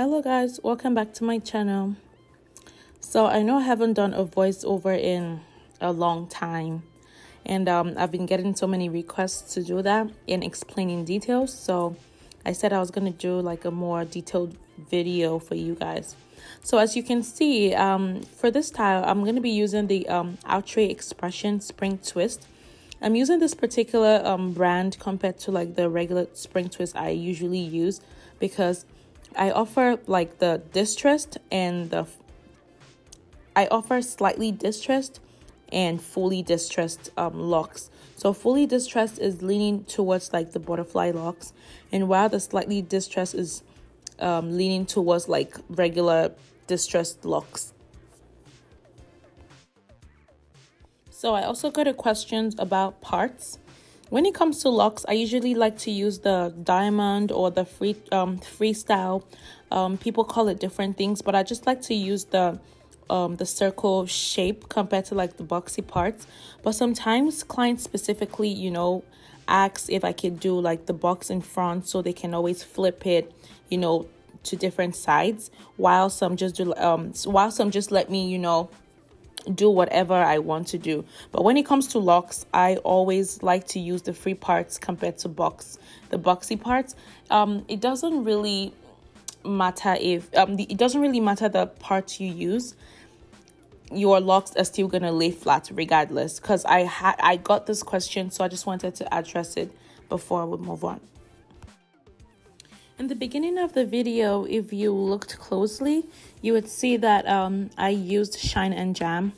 hello guys. Welcome back to my channel. So i know i haven't done a voiceover in a long time and um, i've been getting so many requests to do that and explaining details. So i said i was going to do like a more detailed video for you guys. So as you can see um, for this style i'm going to be using the um, outre expression spring twist. I'm using this particular um, brand compared to like the regular spring twist i usually use because I offer like the distressed and the I offer slightly distressed and fully distressed um, locs. So fully distressed is leaning towards like the butterfly locs, and while the slightly distressed is um, leaning towards like regular distressed locs. So I also got a questions about parts. When it comes to locs, I usually like to use the diamond or the free um, freestyle. Um, people call it different things, but I just like to use the um, the circle shape compared to like the boxy parts. But sometimes clients specifically, you know, ask if I could do like the box in front so they can always flip it, you know, to different sides. While some just do um, while some just let me, you know, do whatever I want to do. But when it comes to locs, I always like to use the free parts compared to box, the boxy parts. Um, it doesn't really matter if um, the, it doesn't really matter the parts you use. Your locs are still gonna lay flat regardless. Cause I had I got this question, so I just wanted to address it before we move on. In the beginning of the video, if you looked closely, you would see that um, I used Shine and Jam.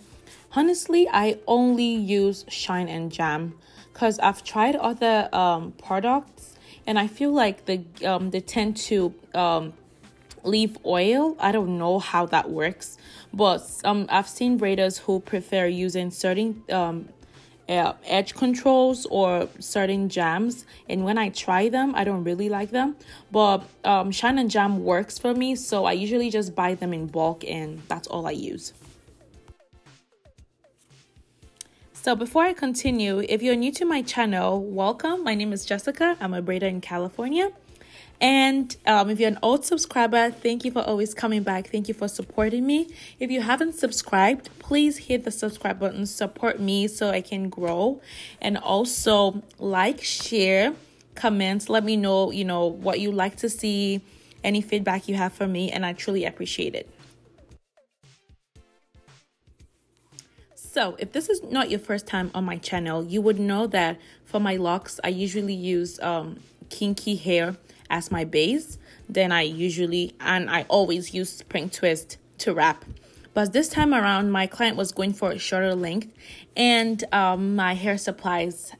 Honestly, I only use Shine and Jam because I've tried other um, products and I feel like the um, they tend to um, leave oil. I don't know how that works, but um, I've seen braiders who prefer using certain um, uh, edge controls or certain jams. And when i try them i don't really like them. But um, shine and jam works for me so i usually just buy them in bulk and that's all i use. So before i continue if you're new to my channel welcome. My name is jessica. I'm a braider in california and um, if you're an old subscriber, thank you for always coming back. Thank you for supporting me. If you haven't subscribed, please hit the subscribe button, support me so I can grow. And also like, share, comment, let me know, you know, what you like to see, any feedback you have for me, and I truly appreciate it. So, if this is not your first time on my channel, you would know that for my locs, I usually use um, kinky hair as my base, then I usually and I always use spring twist to wrap. But this time around, my client was going for a shorter length, and um, my hair supplies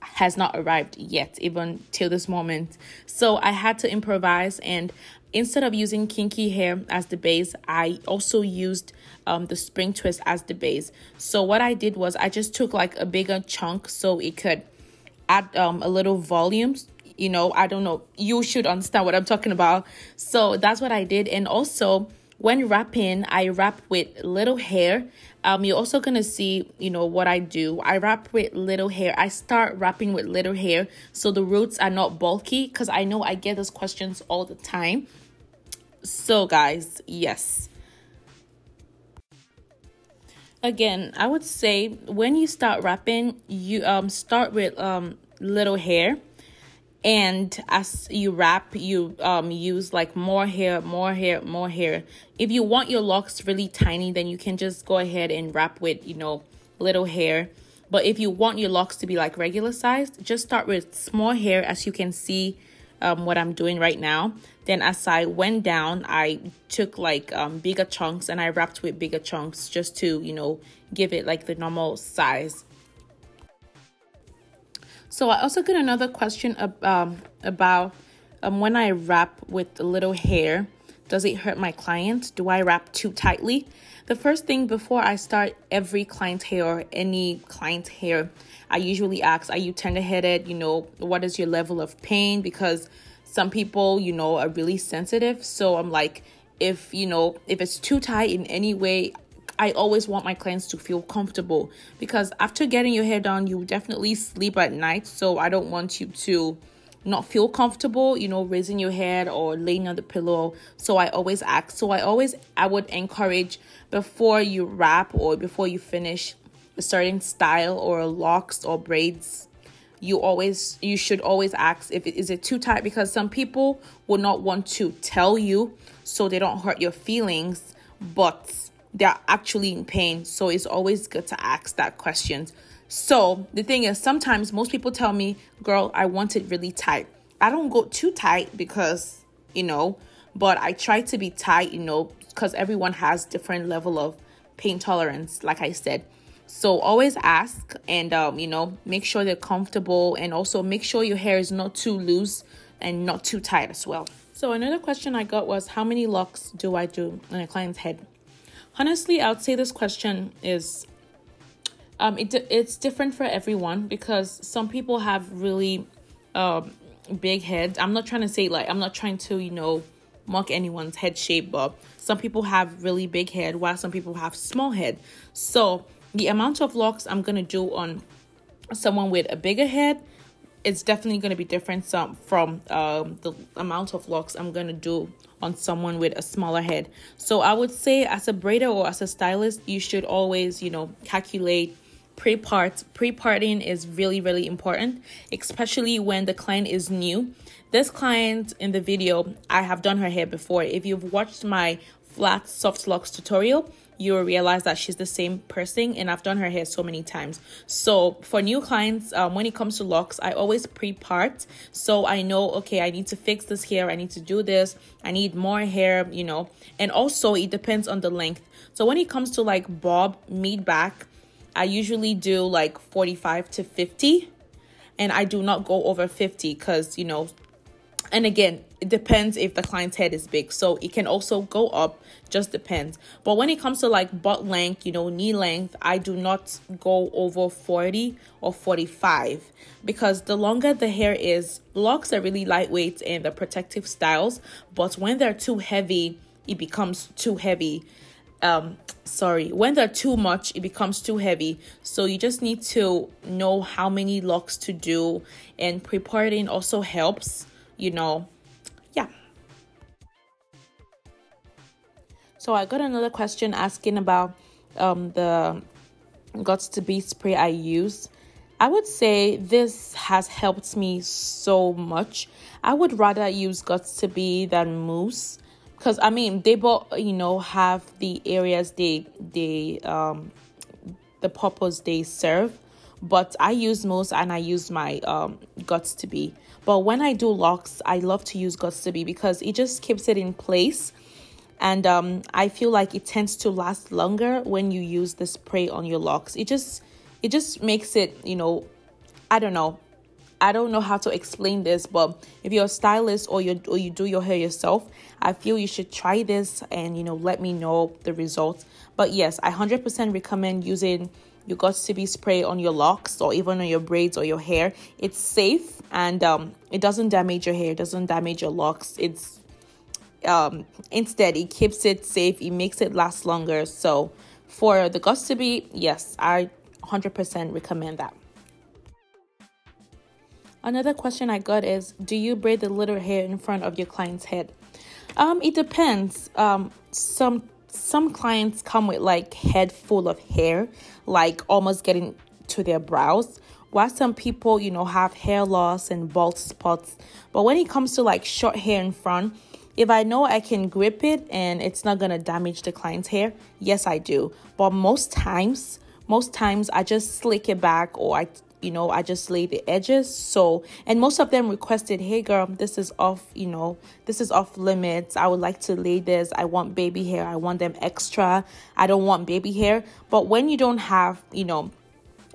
has not arrived yet, even till this moment. So I had to improvise, and instead of using kinky hair as the base, I also used um, the spring twist as the base. So what I did was I just took like a bigger chunk so it could add um, a little volume you know i don't know you should understand what i'm talking about. So that's what i did. And also when wrapping i wrap with little hair. Um you're also gonna see you know what i do. I wrap with little hair. I start wrapping with little hair so the roots are not bulky because i know i get those questions all the time. So guys yes. Again i would say when you start wrapping you um start with um little hair and as you wrap you um use like more hair more hair more hair. If you want your locs really tiny then you can just go ahead and wrap with you know little hair. But if you want your locs to be like regular sized just start with small hair as you can see um, what I'm doing right now. Then as I went down I took like um, bigger chunks and I wrapped with bigger chunks just to you know give it like the normal size so I also got another question um, about um, when I wrap with a little hair, does it hurt my client? Do I wrap too tightly? The first thing before I start every client hair or any client hair, I usually ask, are you tender-headed? You know, what is your level of pain? Because some people, you know, are really sensitive. So I'm like, if, you know, if it's too tight in any way, I always want my clients to feel comfortable because after getting your hair done, you definitely sleep at night. So I don't want you to not feel comfortable, you know, raising your head or laying on the pillow. So I always ask. So I always I would encourage before you wrap or before you finish a certain style or locs or braids, you always you should always ask if it is it too tight because some people will not want to tell you so they don't hurt your feelings, but they're actually in pain. So it's always good to ask that question so the thing is, sometimes most people tell me, girl, I want it really tight. I don't go too tight because, you know, but I try to be tight, you know, because everyone has different level of pain tolerance, like I said. So always ask and, um, you know, make sure they're comfortable and also make sure your hair is not too loose and not too tight as well. So another question I got was, how many locs do I do on a client's head? Honestly, I would say this question is um, it, it's different for everyone because some people have really um, big heads. I'm not trying to say like I'm not trying to you know mock anyone's head shape, but some people have really big head while some people have small head. So the amount of locs I'm gonna do on someone with a bigger head it's definitely going to be different some from um, the amount of locs I'm going to do on someone with a smaller head. So I would say as a braider or as a stylist, you should always, you know, calculate pre-part pre-parting is really really important especially when the client is new this client in the video i have done her hair before if you've watched my flat soft locs tutorial you will realize that she's the same person and i've done her hair so many times. So for new clients um, when it comes to locs i always pre-part so i know okay i need to fix this hair i need to do this i need more hair you know. And also it depends on the length. So when it comes to like bob mid back I usually do like 45 to 50 and I do not go over 50 because, you know, and again, it depends if the client's head is big. So it can also go up, just depends. But when it comes to like butt length, you know, knee length, I do not go over 40 or 45 because the longer the hair is, locs are really lightweight and the protective styles. But when they're too heavy, it becomes too heavy um sorry when they're too much it becomes too heavy so you just need to know how many locs to do and pre-parting also helps you know yeah. So i got another question asking about um the Got to be spray i use. I would say this has helped me so much. I would rather use Got to be than mousse because I mean they both you know have the areas they they um the purpose they serve but I use most and I use my um Got to be. But when I do locs I love to use Got to be because it just keeps it in place. And um I feel like it tends to last longer when you use the spray on your locs. It just it just makes it you know I don't know. I don't know how to explain this, but if you're a stylist or you or you do your hair yourself, I feel you should try this and you know let me know the results. But yes, I 100% recommend using your Got to be spray on your locs or even on your braids or your hair. It's safe and um, it doesn't damage your hair, it doesn't damage your locs. It's um, instead it keeps it safe, it makes it last longer. So for the Got to be, yes, I 100% recommend that. Another question I got is Do you braid the little hair in front of your client's head? Um, it depends. Um, some some clients come with like head full of hair, like almost getting to their brows. While some people, you know, have hair loss and bald spots. But when it comes to like short hair in front, if I know I can grip it and it's not gonna damage the client's hair, yes, I do. But most times, most times I just slick it back or I you know i just lay the edges. So and most of them requested hey girl this is off you know this is off limits. I would like to lay this. I want baby hair. I want them extra. I don't want baby hair. But when you don't have you know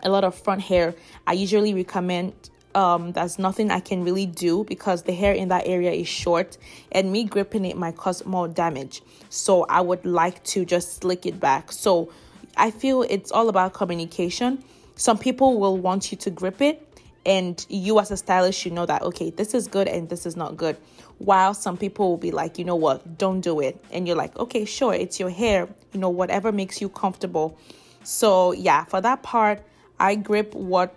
a lot of front hair i usually recommend um there's nothing i can really do because the hair in that area is short and me gripping it might cause more damage. So i would like to just slick it back. So i feel it's all about communication some people will want you to grip it, and you as a stylist you know that, okay, this is good and this is not good. While some people will be like, you know what, don't do it. And you're like, okay, sure, it's your hair, you know, whatever makes you comfortable. So, yeah, for that part, I grip what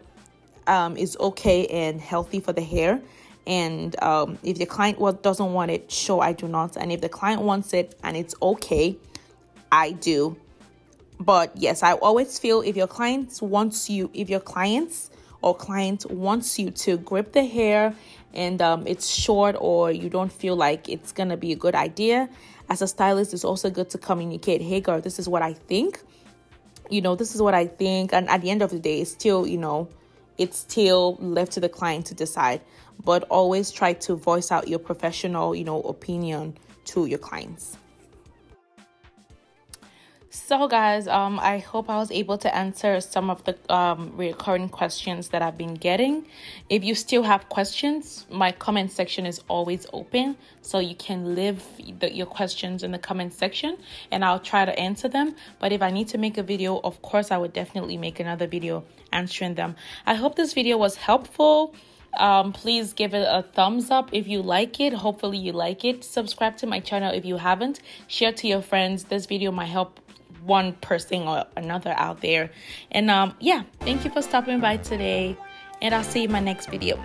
um, is okay and healthy for the hair. and um, if the client doesn't want it sure i do not and if the client wants it and it's okay i do but yes i always feel if your clients wants you if your clients or client wants you to grip the hair and um, it's short or you don't feel like it's gonna be a good idea as a stylist it's also good to communicate hey girl this is what i think. You know this is what i think. And at the end of the day it's still you know it's still left to the client to decide. But always try to voice out your professional you know opinion to your clients so guys um i hope i was able to answer some of the um recurring questions that i've been getting. If you still have questions my comment section is always open so you can leave the, your questions in the comment section and i'll try to answer them. But if i need to make a video of course i would definitely make another video answering them. I hope this video was helpful. Um, please give it a thumbs up if you like it. Hopefully you like it. Subscribe to my channel if you haven't. Share to your friends. This video might help one person or another out there. And um, yeah, thank you for stopping by today. And I'll see you in my next video.